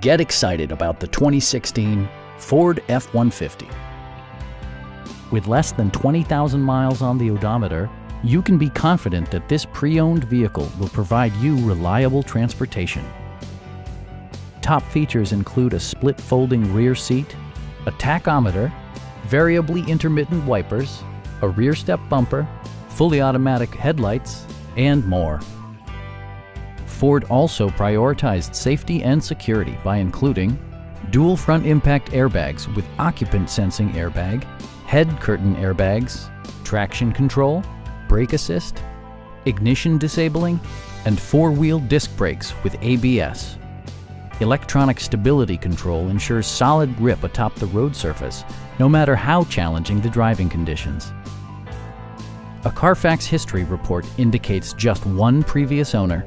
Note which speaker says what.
Speaker 1: Get excited about the 2016 Ford F-150. With less than 20,000 miles on the odometer, you can be confident that this pre-owned vehicle will provide you reliable transportation. Top features include a split folding rear seat, a tachometer, variably intermittent wipers, a rear step bumper, fully automatic headlights, and more. Ford also prioritized safety and security by including dual front impact airbags with occupant sensing airbag, head curtain airbags, traction control, brake assist, ignition disabling, and four-wheel disc brakes with ABS. Electronic stability control ensures solid grip atop the road surface, no matter how challenging the driving conditions. A Carfax history report indicates just one previous owner.